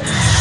you